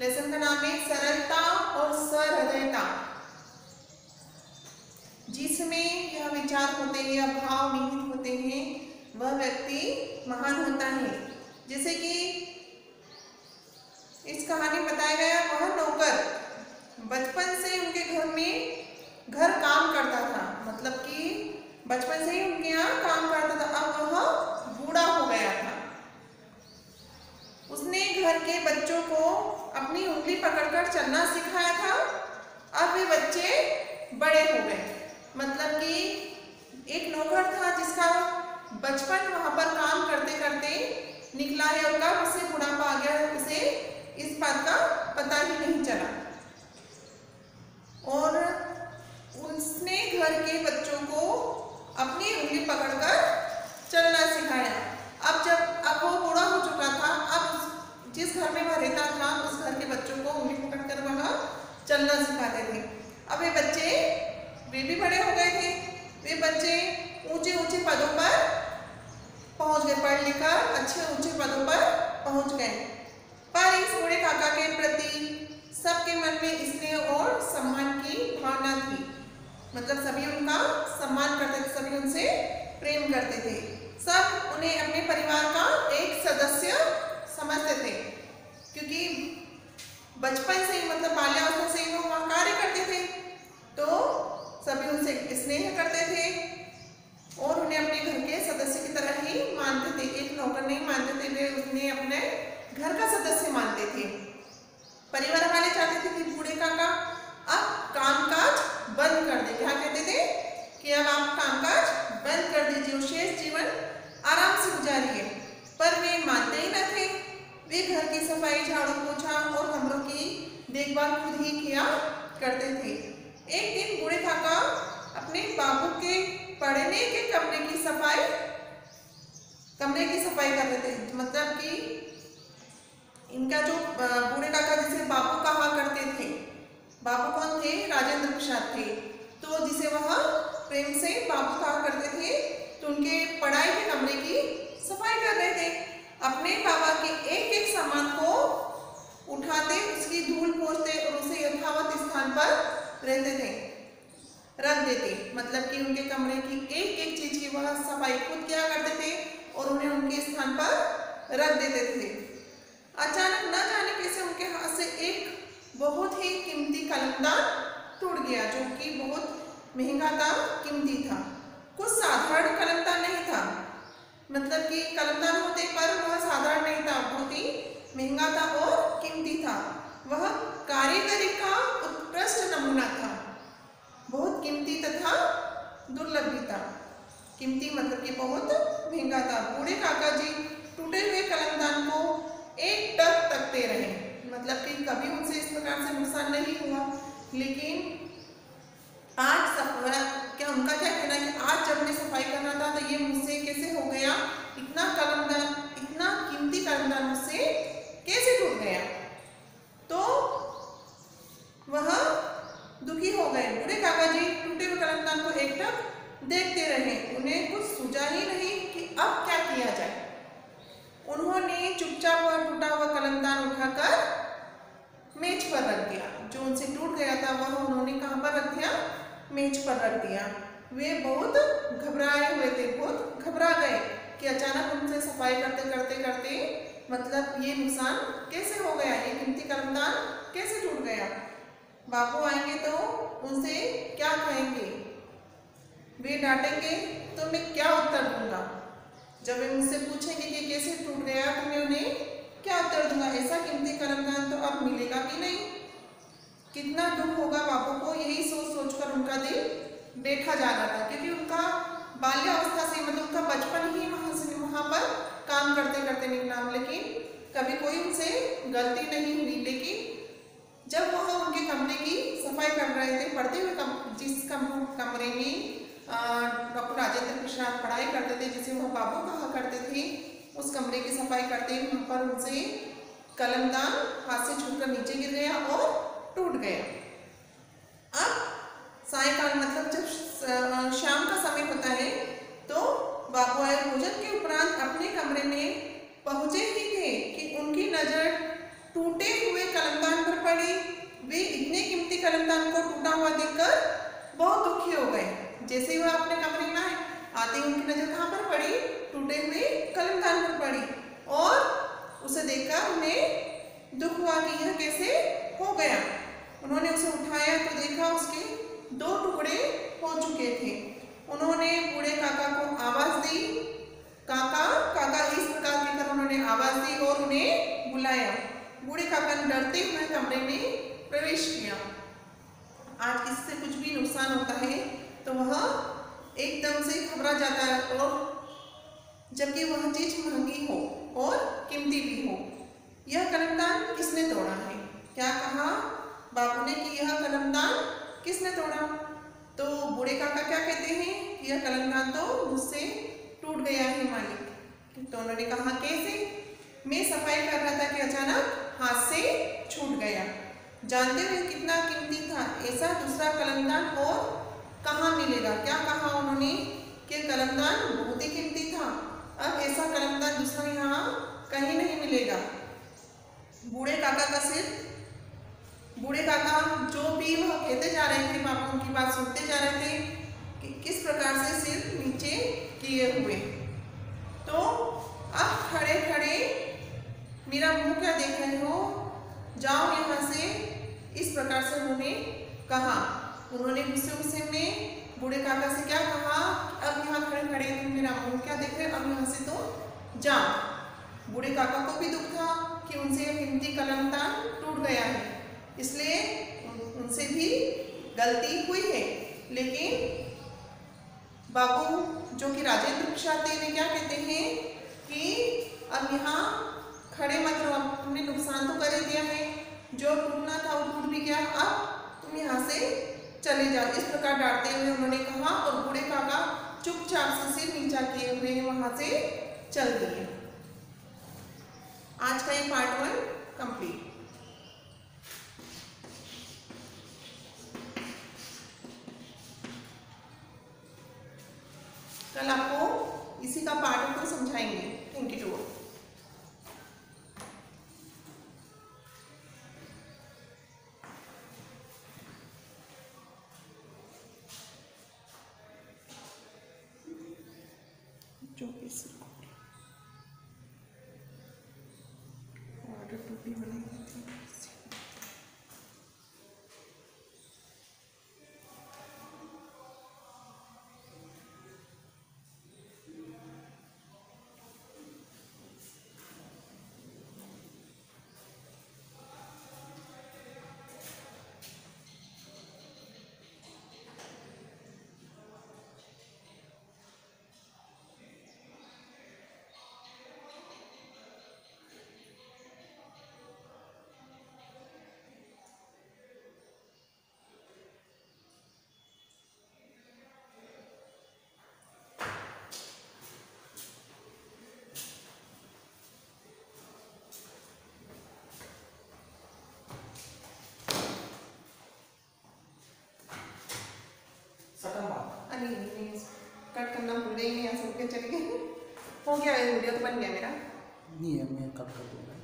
Lesson का नाम है सरलता और सहृदयता जिसमें यह विचार होते हैं या भाव निहित होते हैं, वह व्यक्ति महान होता है। जैसे कि इस कहानी बताया गया, वह नौकर बचपन से उनके घर में घर काम करता था। मतलब कि बचपन से ही उनके यहाँ काम करता था। अब वह बूढ़ा हो गया था। उसने घर के बच्चों को अपनी उंगली पकड़कर चलना सिखाया था। अब वे बच्चे बड़े हो गए। मतलब कि एक नौकर था जिसका बचपन वहाँ पर काम करते करते निकला है और कब उसे बुढ़ापा आ गया उसे इस बात का पता ही नहीं चला और उसने घर के बच्चों को अपनी उंगली पकड़कर चलना सिखाया अब जब अब वो बूढ़ा हो चुका था अब जिस घर में वह रहता था उस घर के बच्चों को उंगली पकड़कर वह चलना सिखाते थे अब ये बच्चे वे भी बड़े हो गए थे वे बच्चे ऊँचे ऊँचे पदों पर पहुँच गए पढ़ लिखकर अच्छे ऊँचे पदों पर पहुँच गए पर इस बूढ़े काका के प्रति सबके मन में स्नेह और सम्मान की भावना थी मतलब सभी उनका सम्मान करते थे, सभी उनसे प्रेम करते थे। सब उन्हें अपने परिवार का एक सदस्य समझते थे। क्योंकि बचपन से ही मतलब बाल्यावस्था से ही वो वहाँ कार्य करते थे। तो सभी उनसे स्नेह करते थे और उन्हें अपने घर के सदस्य की तरह ही मानते थे। एक नौकर नहीं मानते थे, वे उन्हें अपने घर का सदस्य मानते थे। परिवार वाले चाहते थे कि बूढ़े काका अब कामकाज बंद कर दे क्या कहते थे कि अब आप कामकाज बंद कर दीजिए और शेष जीवन आराम रही है। पर वे मानते ही न थे। वे घर की सफ़ाई झाड़ू पोछा और कमरों की देखभाल खुद ही किया करते थे। एक दिन बूढ़े काका अपने बाबू के पढ़ने के कमरे की सफ़ाई, कमरे की सफ़ाई कर रहे थे। मतलब कि इनका जो बूढ़े काका जिसे बाबू कहा करते थे, बाबू कौन थे? राजेंद्र प्रसाद थे। तो जिसे वह प्रेम से बाबू कहा करते थे तो उनके पढ़ाई के कमरे की सफ़ाई कर रहे थे अपने बाबा के एक एक सामान को उठाते, उसकी धूल पोछते और उसे यथावत स्थान पर रहते थे। रख देते मतलब कि उनके कमरे की एक एक चीज़ की वह सफ़ाई खुद किया करते थे और उन्हें उनके स्थान पर रख देते थे। अचानक न जाने कैसे उनके हाथ से एक बहुत ही कीमती कलमदान टूट गया, जो कि बहुत महँगा था, कीमती था। कुछ साधारण कलमदान नहीं था। मतलब कि कलमदान होते पर वह साधारण नहीं था बहुत ही महँगा था और कीमती था वह कारीगरी का उत्कृष्ट नमूना था बहुत कीमती तथा दुर्लभ भी था कीमती मतलब कि बहुत महँगा था बूढ़े काका जी टूटे हुए कलमदान को एक टक तकते रहे। मतलब कि कभी उनसे इस प्रकार से नुकसान नहीं हुआ। लेकिन आज सफ़र क्या उनका क्या कहना है कि आज जब मैं सफ़ाई करना था तो ये मुझसे कैसे हो गया? इतना कलमदान इतना कीमती कलमदान मुझसे कैसे टूट गया तो वह दुखी हो गए बूढ़े काका जी टूटे हुए कलमदान को एकटक देखते रहे उन्हें कुछ सूझा ही नहीं कि अब क्या किया जाए उन्होंने चुपचाप वह टूटा हुआ कलमदान उठाकर मेज पर रख दिया। जो उनसे टूट गया था, वह उन्होंने कहाँ पर रख दिया? मेज पर रख दिया। वे बहुत घबराए हुए थे, बहुत घबरा गए कि अचानक उनसे सफ़ाई करते करते करते मतलब ये नुकसान कैसे हो गया? ये कीमती कलमदान कैसे टूट गया? बापू आएँगे तो उनसे क्या कहेंगे? वे डांटेंगे तो मैं क्या उत्तर दूँगा? जब वे मुझसे पूछेंगे कि कैसे टूट गया तो मैं उन्हें, क्या उत्तर दूँगा? ऐसा कीमती कलमदान तो अब मिलेगा भी नहीं? कितना दुख होगा बापू को यही सोच सोचकर उनका दिल देखा जा रहा था क्योंकि उनका बाल्यावस्था से मतलब उनका बचपन ही वहाँ से वहाँ पर काम करते करते निकला। लेकिन कभी कोई उनसे गलती नहीं हुई लेकिन जब वह उनके कमरे की सफ़ाई कर रहे थे पढ़ते हुए कम, जिस कम, कमरे में डॉक्टर राजेंद्र प्रसाद पढ़ाई करते थे जिसे वह बाबू कहा करते थे उस कमरे की सफ़ाई करते ही वहाँ पर उनसे कलमदान हाथ से छूटकर नीचे गिर गया और टूट गया। अब सायकाल मतलब जब शाम का समय होता है तो बाबू आए भोजन के उपरांत अपने कमरे में पहुँचे ही थे कि उनकी नज़र टूटे हुए कलमदान पर पड़ी। वे इतने कीमती कलमदान को टूटा हुआ देखकर बहुत दुखी हो गए। जैसे वह अपने कमरे में आए, आते ही उनकी नज़र कहाँ पर पड़ी? टूटे हुए कलमदान पर पड़ी और उसे देखकर उन्हें दुख हुआ कि यह कैसे हो गया। उन्होंने उसे उठाया तो देखा उसके दो टुकड़े हो चुके थे। उन्होंने बूढ़े काका को आवाज़ दी। काका काका, इस प्रकार कहकर उन्होंने आवाज़ दी और उन्हें बुलाया। बूढ़े काका ने डरते हुए कमरे में प्रवेश किया। आज किसी से कुछ भी नुकसान होता है तो वह एकदम से घबरा जाता है और जबकि वह चीज़ महँगी हो और कीमती भी हो। यह कलमदान किसने तोड़ा है? क्या कहा? बाबू ने कि यह कलमदान किसने तोड़ा? तो बूढ़े काका क्या कहते हैं यह कलमदान तो मुझसे टूट गया है मालिक। तो उन्होंने कहा, कैसे? मैं सफ़ाई कर रहा था कि अचानक हाथ से छूट गया। जानते हुए कितना कीमती था? ऐसा दूसरा कलमदान और कहाँ मिलेगा? क्या कहा उन्होंने कि कलमदान बहुत ही कीमती था? अब ऐसा कलमदान दूसरा यहाँ कहीं नहीं मिलेगा। बूढ़े काका का सिर बूढ़े काका जो वह कहते जा रहे थे, बाबू उनकी बात सुनते जा रहे थे कि किस प्रकार से सिर नीचे किए हुए। तो अब खड़े खड़े मेरा मुँह क्या देख रहे हो? जाओ यहाँ से। इस प्रकार से उन्होंने कहा। उन्होंने गुस्से गुस्से में बूढ़े काका से क्या कहा? अब यहाँ खड़े खड़े मेरा मुँह क्या देख रहे अब यहाँ से तो जाओ। बूढ़े काका को भी दुख था कि उनसे कीमती कलमदान टूट गया है। इसलिए उनसे भी गलती हुई है। लेकिन बाबू, जो कि राजेंद्र प्रसाद ने क्या कहते हैं कि अब यहाँ खड़े मत रहो तुमने नुकसान तो कर ही दिया है। जो टूटना था वो टूट भी गया, अब तुम यहाँ से चले जाओ। इस प्रकार डांटते हुए उन्होंने कहा और बूढ़े काका चुपचाप से सिर नीचा किए हुए वहाँ से चल दिए। आज का ये पार्ट वन कंप्लीट कल आपको इसी का पार्ट टू समझाएँगे यू टू चौबीस ऑर्डर टू भी बनाई कट करना भूल गई यहाँ से उठ के चली गई हो गया वीडियो तो बन गया मेरा। नहीं है, मैं कट कर दूँगा?